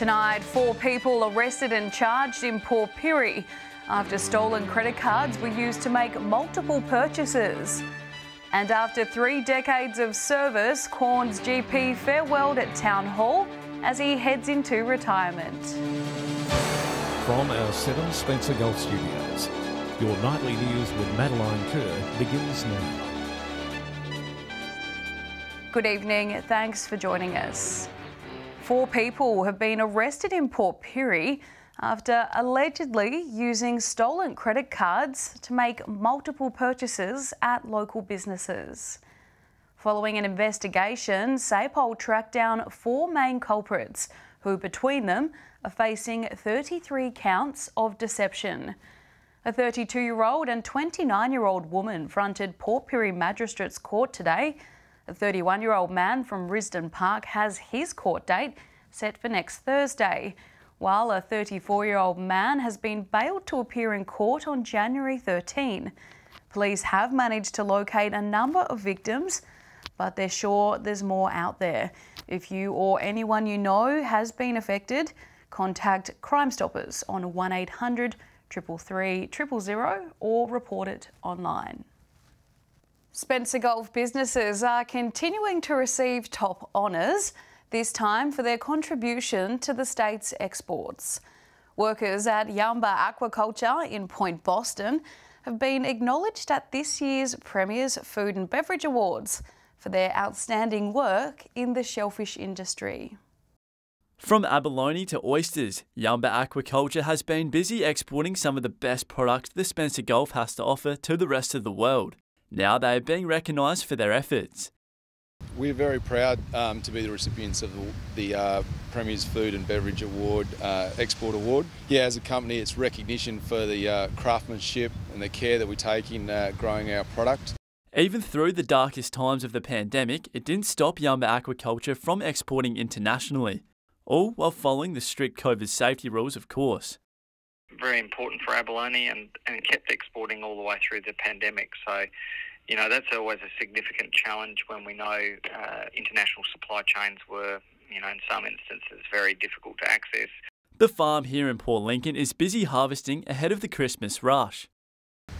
Tonight, four people arrested and charged in Port Pirie after stolen credit cards were used to make multiple purchases. And after three decades of service, Quorn's GP farewelled at Town Hall as he heads into retirement. From our 7 Spencer Gulf Studios, your nightly news with Madeline Kerr begins now. Good evening, thanks for joining us. Four people have been arrested in Port Pirie after allegedly using stolen credit cards to make multiple purchases at local businesses. Following an investigation, SAPOL tracked down four main culprits who, between them, are facing 33 counts of deception. A 32 year old and 29 year old woman fronted Port Pirie Magistrates Court today. A 31 year old man from Risdon Park has his court date set for next Thursday, while a 34 year old man has been bailed to appear in court on January 13. Police have managed to locate a number of victims, but they're sure there's more out there. If you or anyone you know has been affected, contact Crime Stoppers on 1800 333 000 or report it online. Spencer Gulf businesses are continuing to receive top honours, this time for their contribution to the state's exports. Workers at Yamba Aquaculture in Point Boston have been acknowledged at this year's Premier's Food and Beverage Awards for their outstanding work in the shellfish industry. From abalone to oysters, Yamba Aquaculture has been busy exporting some of the best products the Spencer Gulf has to offer to the rest of the world. Now they are being recognised for their efforts. We're very proud um, to be the recipients of the, the uh, Premier's Food and Beverage Award, uh, Export Award. Yeah, as a company, it's recognition for the uh, craftsmanship and the care that we take in uh, growing our product. Even through the darkest times of the pandemic, it didn't stop Yamba Aquaculture from exporting internationally all while following the strict COVID safety rules, of course. Very important for abalone and, and kept exporting all the way through the pandemic. So, you know, that's always a significant challenge when we know uh, international supply chains were, you know, in some instances very difficult to access. The farm here in Port Lincoln is busy harvesting ahead of the Christmas rush.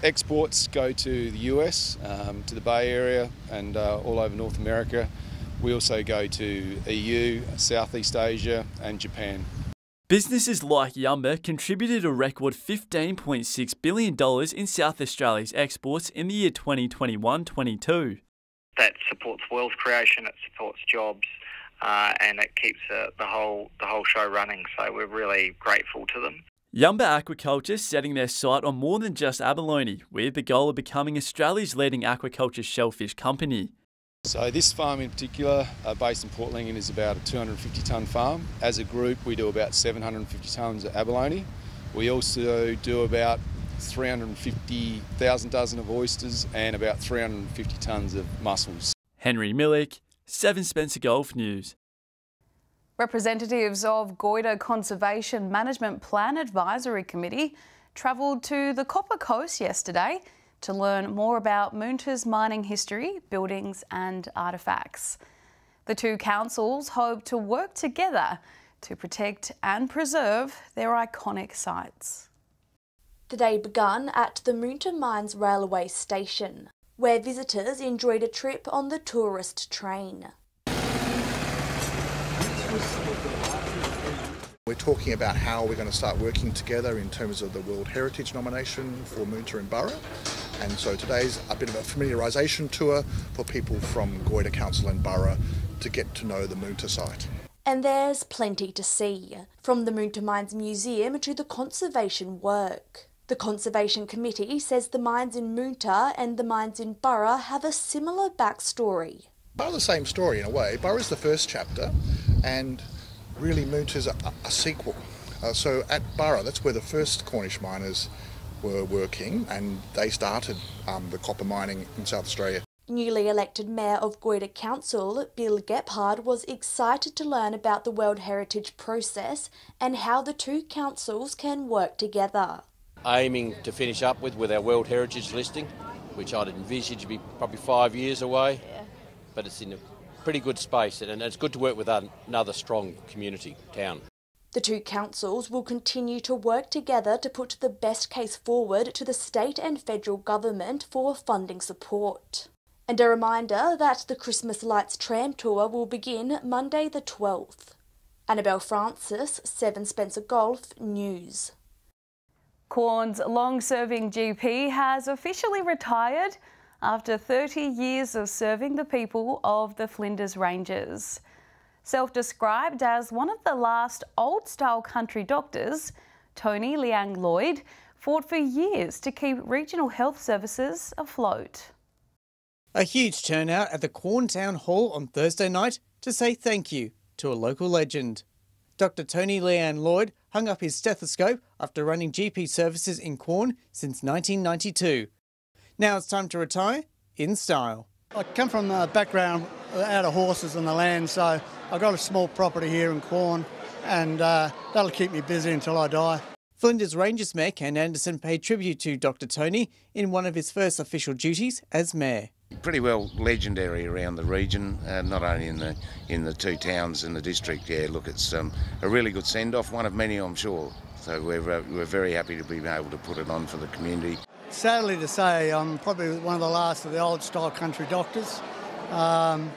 Exports go to the US, um, to the Bay Area, and uh, all over North America. We also go to EU, Southeast Asia, and Japan. Businesses like Yamba contributed a record $15.6 billion in South Australia's exports in the year 2021 22. That supports wealth creation, it supports jobs, uh, and it keeps uh, the, whole, the whole show running. So we're really grateful to them. Yamba Aquaculture setting their sight on more than just abalone, with the goal of becoming Australia's leading aquaculture shellfish company. So this farm in particular, uh, based in Port Lincoln, is about a 250 tonne farm. As a group, we do about 750 tonnes of abalone. We also do about 350,000 dozen of oysters and about 350 tonnes of mussels. Henry Millick, 7 Spencer Gulf News. Representatives of Goyder Conservation Management Plan Advisory Committee travelled to the Copper Coast yesterday to learn more about Moonta's mining history, buildings and artefacts. The two councils hope to work together to protect and preserve their iconic sites. The day began at the Moonta Mines Railway Station, where visitors enjoyed a trip on the tourist train. We're talking about how we're going to start working together in terms of the World Heritage nomination for Moonta and Burra and so today's a bit of a familiarisation tour for people from Goyder Council and Burra to get to know the Moonta site. And there's plenty to see, from the Moonta Mines Museum to the conservation work. The Conservation Committee says the mines in Moonta and the mines in Burra have a similar backstory. Burra the same story in a way. Burra is the first chapter, and really Moonta is a, a sequel. Uh, so at Burra, that's where the first Cornish miners were working and they started um, the copper mining in South Australia. Newly elected Mayor of Goyder Council, Bill Gephardt, was excited to learn about the World Heritage process and how the two councils can work together. Aiming to finish up with with our World Heritage listing, which I'd envisage to be probably five years away, yeah. but it's in a pretty good space and it's good to work with another strong community town. The two councils will continue to work together to put the best case forward to the state and federal government for funding support. And a reminder that the Christmas Lights tram tour will begin Monday the 12th. Annabelle Francis, 7 Spencer Gulf News. Quorn's long serving GP has officially retired after 30 years of serving the people of the Flinders Ranges. Self described as one of the last old style country doctors, Tony Liang Lloyd fought for years to keep regional health services afloat. A huge turnout at the Quorn Town Hall on Thursday night to say thank you to a local legend. Dr. Tony Liang Lloyd hung up his stethoscope after running GP services in Quorn since 1992. Now it's time to retire in style. I come from a background out of horses and the land, so I've got a small property here in Quorn, and uh, that'll keep me busy until I die. Flinders Ranges Mayor Ken Anderson paid tribute to Dr. Tony in one of his first official duties as mayor. Pretty well legendary around the region, uh, not only in the in the two towns in the district. Yeah, look, it's um, a really good send off, one of many, I'm sure. So we're uh, we're very happy to be able to put it on for the community. Sadly to say, I'm probably one of the last of the old style country doctors. Um,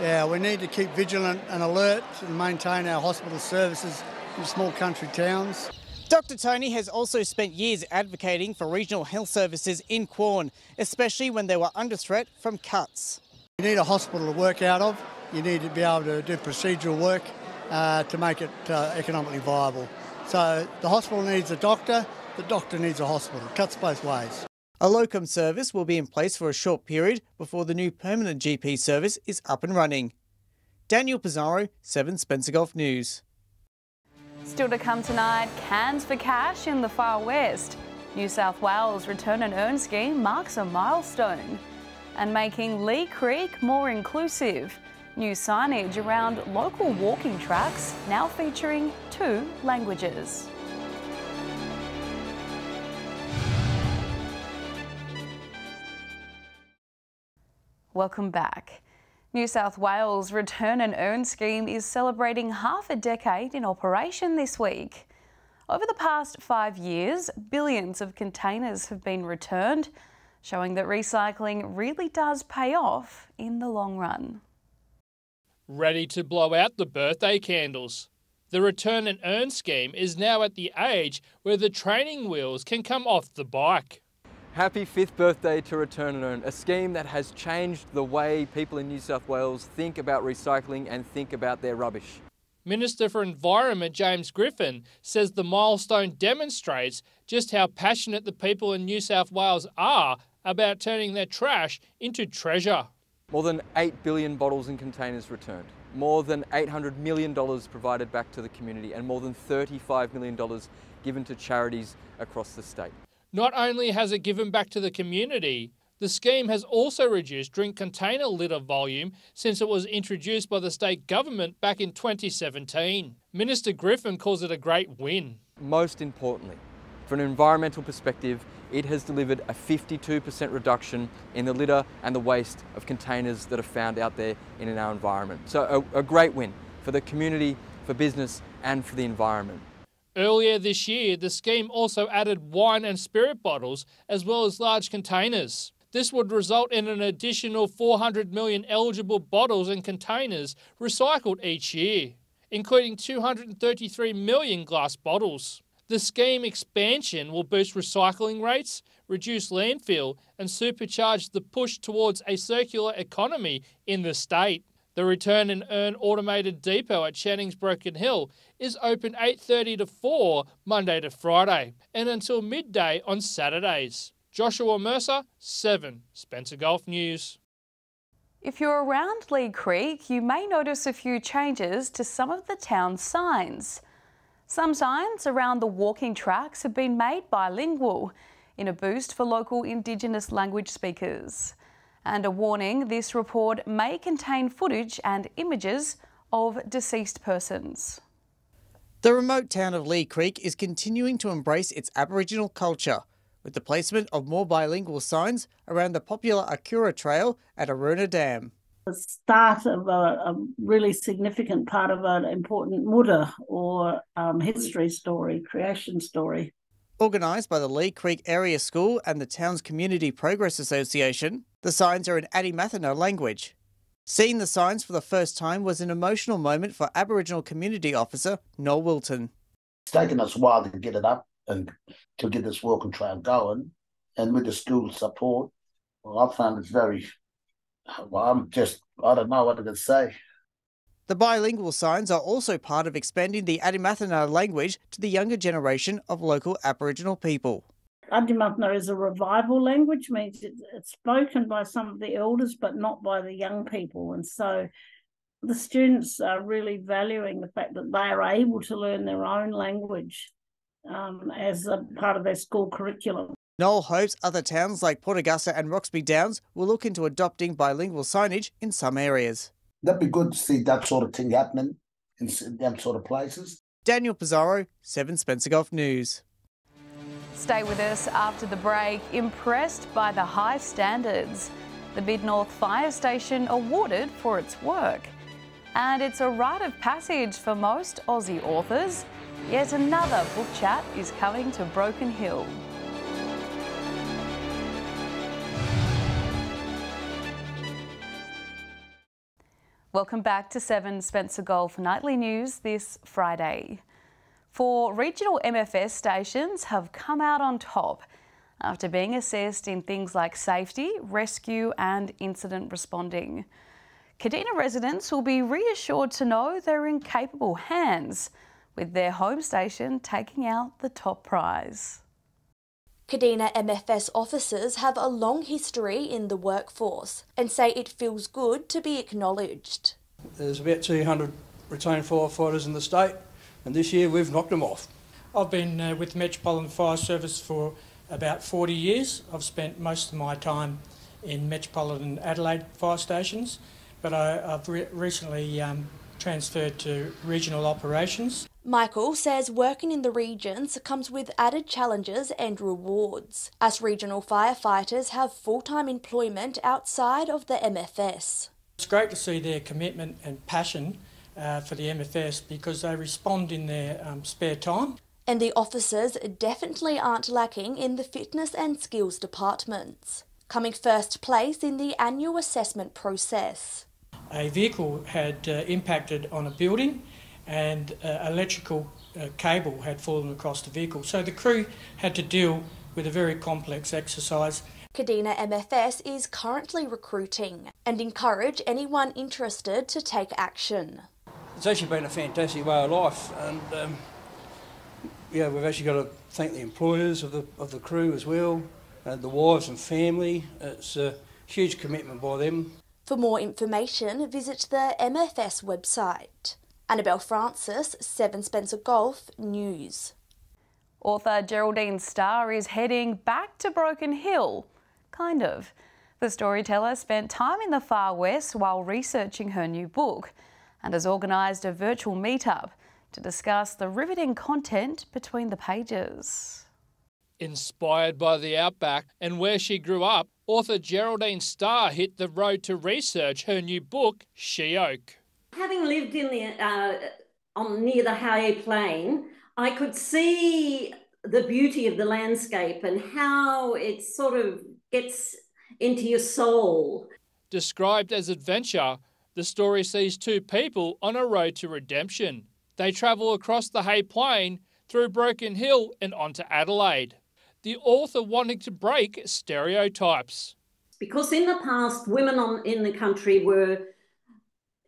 yeah, we need to keep vigilant and alert and maintain our hospital services in small country towns. Dr. Tony has also spent years advocating for regional health services in Quorn, especially when they were under threat from cuts. You need a hospital to work out of. You need to be able to do procedural work uh, to make it uh, economically viable. So the hospital needs a doctor, the doctor needs a hospital. It cuts both ways. A locum service will be in place for a short period before the new permanent GP service is up and running. Daniel Pizarro, 7 Spencer Gulf News. Still to come tonight, cans for cash in the far west. New South Wales Return and Earn scheme marks a milestone. And making Leigh Creek more inclusive. New signage around local walking tracks now featuring two languages. Welcome back. New South Wales Return and Earn scheme is celebrating half a decade in operation this week. Over the past five years, billions of containers have been returned, showing that recycling really does pay off in the long run. Ready to blow out the birthday candles. The Return and Earn scheme is now at the age where the training wheels can come off the bike. Happy fifth birthday to Return and Earn, a scheme that has changed the way people in New South Wales think about recycling and think about their rubbish. Minister for Environment James Griffin says the milestone demonstrates just how passionate the people in New South Wales are about turning their trash into treasure. More than 8 billion bottles and containers returned, more than $800 million provided back to the community, and more than $35 million given to charities across the state. Not only has it given back to the community, the scheme has also reduced drink container litter volume since it was introduced by the state government back in 2017. Minister Griffin calls it a great win. Most importantly, from an environmental perspective, it has delivered a 52% reduction in the litter and the waste of containers that are found out there in our environment. So a, a great win for the community, for business and for the environment. Earlier this year, the scheme also added wine and spirit bottles as well as large containers. This would result in an additional 400 million eligible bottles and containers recycled each year, including 233 million glass bottles. The scheme expansion will boost recycling rates, reduce landfill, and supercharge the push towards a circular economy in the state. The Return and Earn automated depot at Channing's Broken Hill is open 8:30 to 4 Monday to Friday and until midday on Saturdays. Joshua Mercer, 7 Spencer Gulf News. If you're around Leigh Creek, you may notice a few changes to some of the town's signs. Some signs around the walking tracks have been made bilingual in a boost for local Indigenous language speakers. And a warning this report may contain footage and images of deceased persons. The remote town of Leigh Creek is continuing to embrace its Aboriginal culture with the placement of more bilingual signs around the popular Akura Trail at Aroona Dam. the start of a, a really significant part of an important muda or um, history story, creation story. Organised by the Leigh Creek Area School and the town's Community Progress Association, the signs are in Adnyamathanha language. Seeing the signs for the first time was an emotional moment for Aboriginal Community Officer Noel Wilton. It's taken us a while to get it up and to get this walking trail going, and with the school support, well, I found it's very. Well, I'm just I don't know what to say. The bilingual signs are also part of expanding the Adnyamathanha language to the younger generation of local Aboriginal people. Adnyamathanha is a revival language, means it's spoken by some of the elders, but not by the young people. And so the students are really valuing the fact that they are able to learn their own language um, as a part of their school curriculum. Noel hopes other towns like Port Augusta and Roxby Downs will look into adopting bilingual signage in some areas that'd be good to see that sort of thing happening in them sort of places. Daniel Pizarro, 7 Spencer Gulf News. Stay with us after the break. Impressed by the high standards the Mid North Fire Station awarded for its work. And it's a rite of passage for most Aussie authors. Yet another book chat is coming to Broken Hill. Welcome back to 7 Spencer Gulf Nightly News this Friday. Four regional MFS stations have come out on top after being assessed in things like safety, rescue, and incident responding. Kadina residents will be reassured to know they're in capable hands, with their home station taking out the top prize. Kadina MFS officers have a long history in the workforce and say it feels good to be acknowledged. There's about 200 retained firefighters in the state, and this year we've knocked them off. I've been uh, with Metropolitan Fire Service for about 40 years. I've spent most of my time in Metropolitan Adelaide fire stations, but I, have re- recently um, transferred to regional operations. Michael says working in the regions comes with added challenges and rewards, as regional firefighters have full time employment outside of the MFS. It's great to see their commitment and passion uh, for the MFS because they respond in their um, spare time. And the officers definitely aren't lacking in the fitness and skills departments, coming first place in the annual assessment process. A vehicle had uh, impacted on a building and uh, electrical uh, cable had fallen across the vehicle. So the crew had to deal with a very complex exercise. Kadina MFS is currently recruiting and encourage anyone interested to take action. It's actually been a fantastic way of life, and um, yeah, we've actually got to thank the employers of the of the crew as well, uh, the wives and family. It's a huge commitment by them. For more information, visit the MFS website. Annabelle Francis, 7 Spencer Gulf News. Author Geraldine Starr is heading back to Broken Hill. Kind of. The storyteller spent time in the far west while researching her new book and has organised a virtual meetup to discuss the riveting content between the pages. Inspired by the outback and where she grew up, author Geraldine Starr hit the road to research her new book, She Oak. Having lived in the uh, on near the Hay Plain, I could see the beauty of the landscape and how it sort of gets into your soul. Described as adventure, the story sees two people on a road to redemption. They travel across the Hay Plain, through Broken Hill, and onto Adelaide. The author wanting to break stereotypes. Because in the past, women on, in the country were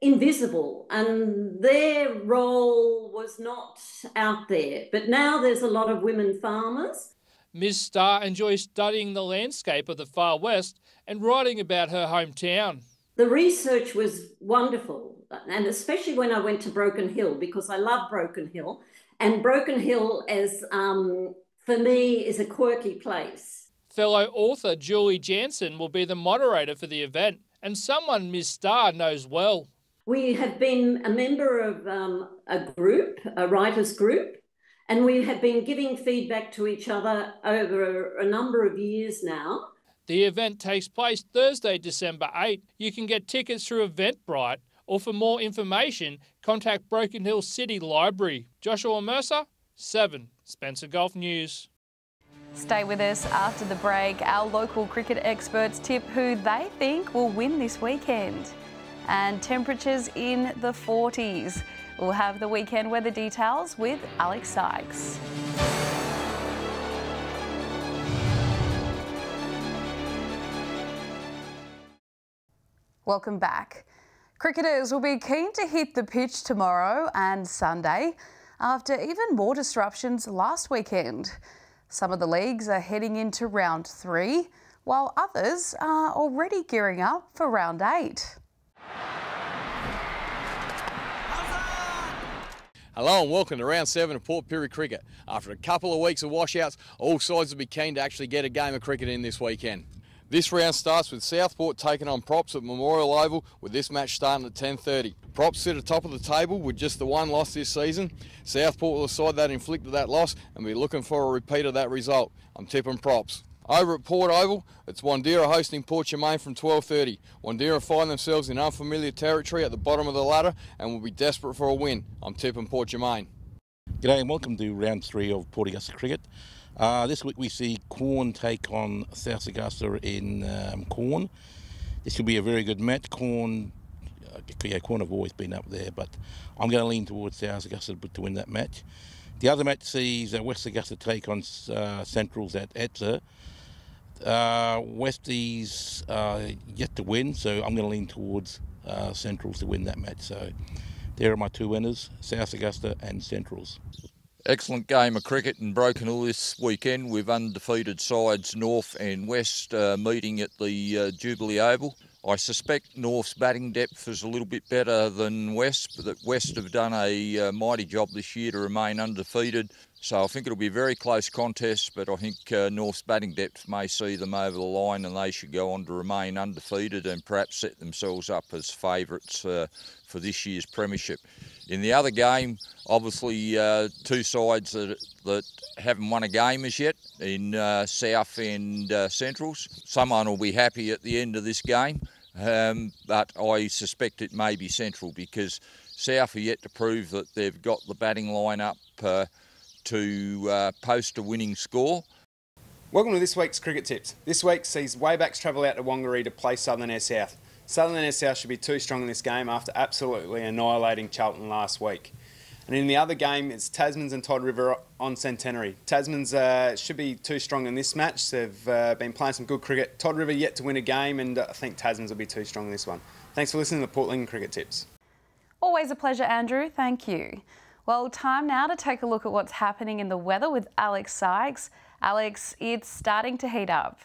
invisible and their role was not out there. But now there's a lot of women farmers. Ms. Starr enjoys studying the landscape of the far west and writing about her hometown. The research was wonderful, and especially when I went to Broken Hill because I love Broken Hill. And Broken Hill, as um, for me, is a quirky place. Fellow author Julie Jansen will be the moderator for the event, and someone Ms. Starr knows well. We have been a member of um, a group, a writers group, and we have been giving feedback to each other over a, a number of years now. The event takes place Thursday, December 8. You can get tickets through Eventbrite, or for more information, contact Broken Hill City Library. Joshua Mercer, 7 Spencer Gulf News. Stay with us after the break. Our local cricket experts tip who they think will win this weekend. And temperatures in the 40s. We'll have the weekend weather details with Alex Sykes. Welcome back. Cricketers will be keen to hit the pitch tomorrow and Sunday after even more disruptions last weekend. Some of the leagues are heading into round three, while others are already gearing up for round eight. Hello and welcome to round seven of Port Pirie Cricket. After a couple of weeks of washouts, all sides will be keen to actually get a game of cricket in this weekend. This round starts with Southport taking on Props at Memorial Oval with this match starting at 10.30. Props sit at top of the table with just the one loss this season. Southport will decide that inflicted that loss and be looking for a repeat of that result. I'm tipping Props. Over at Port Oval, it's Wandearah hosting Port Germein from 12.30. Wandearah find themselves in unfamiliar territory at the bottom of the ladder and will be desperate for a win. I'm tipping Port Germein. G'day and welcome to round three of Port Augusta Cricket. Uh, this week we see Quorn take on South Augusta in um, Quorn. This will be a very good match. Quorn, uh, yeah, Quorn have always been up there, but I'm going to lean towards South Augusta to win that match. The other match sees uh, West Augusta take on uh, Centrals at Etzer. Uh, Westies uh, yet to win, so I'm going to lean towards uh, Centrals to win that match. So there are my two winners, South Augusta and Centrals. Excellent game of cricket in Broken Hill this weekend with undefeated sides North and West uh, meeting at the uh, Jubilee Oval. I suspect North's batting depth is a little bit better than West, but that West have done a uh, mighty job this year to remain undefeated. So I think it'll be a very close contest, but I think uh, North's batting depth may see them over the line and they should go on to remain undefeated and perhaps set themselves up as favourites uh, for this year's premiership. In the other game, obviously uh, two sides that, that haven't won a game as yet in uh, South and uh, Centrals. Someone will be happy at the end of this game, um, but I suspect it may be Central because South are yet to prove that they've got the batting line up uh, to uh, post a winning score. Welcome to this week's cricket tips. This week sees Waybacks travel out to Wangary to play Southern Air South. Southern Air South should be too strong in this game after absolutely annihilating Charlton last week. And in the other game, it's Tasmans and Tod River on Centenary. Tasmans uh, should be too strong in this match. They've uh, been playing some good cricket. Tod River yet to win a game, and I think Tasmans will be too strong in this one. Thanks for listening to the Portland Cricket Tips. Always a pleasure, Andrew. Thank you. Well, time now to take a look at what's happening in the weather with Alex Sykes. Alex, it's starting to heat up.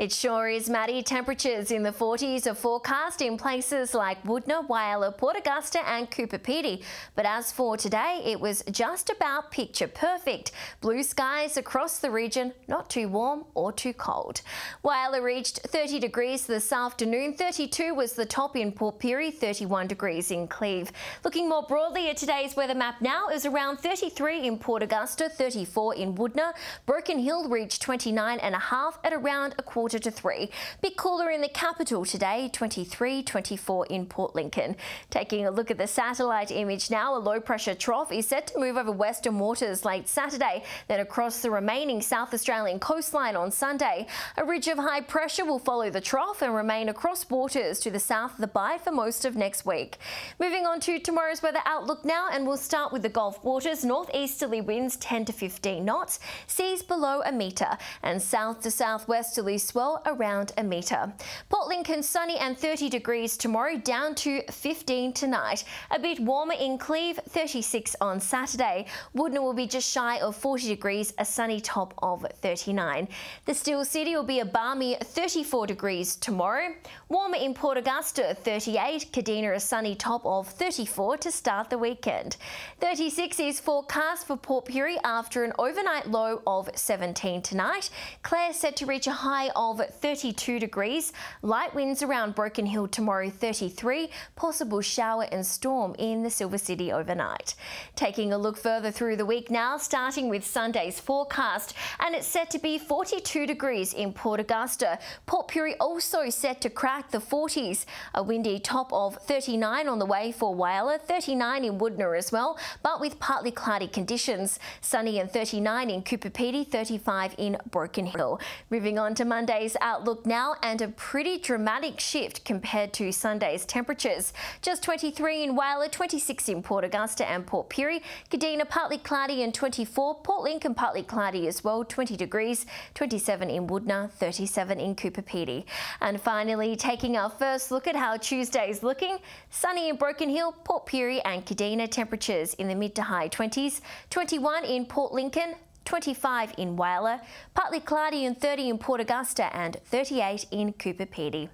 It sure is, Maddie. Temperatures in the 40s are forecast in places like Wudinna, Whyalla, Port Augusta and Coober Pedy. But as for today, it was just about picture perfect. Blue skies across the region, not too warm or too cold. Whyalla reached 30 degrees this afternoon. 32 was the top in Port Pirie, 31 degrees in Cleve. Looking more broadly at today's weather map now is around 33 in Port Augusta, 34 in Wudinna. Broken Hill reached 29 and a half at around a quarter quarter to three. Bit cooler in the capital today, 23, 24 in Port Lincoln. Taking a look at the satellite image now, a low pressure trough is set to move over western waters late Saturday, then across the remaining South Australian coastline on Sunday. A ridge of high pressure will follow the trough and remain across waters to the south of the bay for most of next week. Moving on to tomorrow's weather outlook now, and we'll start with the Gulf waters. Northeasterly winds 10 to 15 knots, seas below a metre, and south to southwesterly swell around a metre. Port Lincoln sunny and 30 degrees tomorrow, down to 15 tonight. A bit warmer in Cleve, 36 on Saturday. Wudinna will be just shy of 40 degrees, a sunny top of 39. The Steel City will be a balmy 34 degrees tomorrow. Warmer in Port Augusta, 38. Kadina a sunny top of 34 to start the weekend. 36 is forecast for Port Pirie after an overnight low of 17 tonight. Clare set to reach a high of of 32 degrees. Light winds around Broken Hill tomorrow 33. Possible shower and storm in the Silver City overnight. Taking a look further through the week now, starting with Sunday's forecast, and it's set to be 42 degrees in Port Augusta. Port Pirie also set to crack the 40s. A windy top of 39 on the way for Whyalla, 39 in Wudinna as well, but with partly cloudy conditions. Sunny and 39 in Coober Pedy, 35 in Broken Hill. Moving on to Monday's outlook now, and a pretty dramatic shift compared to Sunday's temperatures. Just 23 in Whyalla, 26 in Port Augusta and Port Pirie. Kadina partly cloudy and 24. Port Lincoln partly cloudy as well, 20 degrees. 27 in Wudinna, 37 in Coober Pedy. And finally, taking our first look at how Tuesday's looking. Sunny in Broken Hill, Port Pirie and Kadina temperatures in the mid to high 20s. 21 in Port Lincoln, 25 in Whyalla, partly cloudy and 30 in Port Augusta and 38 in Coober Pedy.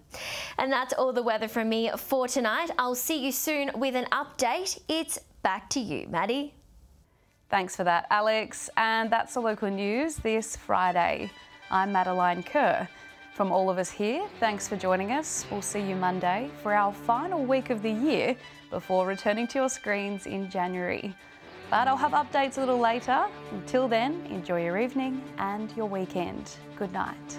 And that's all the weather from me for tonight. I'll see you soon with an update. It's back to you, Maddie. Thanks for that, Alex. And that's the local news this Friday. I'm Madeline Kerr. From all of us here, thanks for joining us. We'll see you Monday for our final week of the year before returning to your screens in January. But I'll have updates a little later. Until then, enjoy your evening and your weekend. Good night.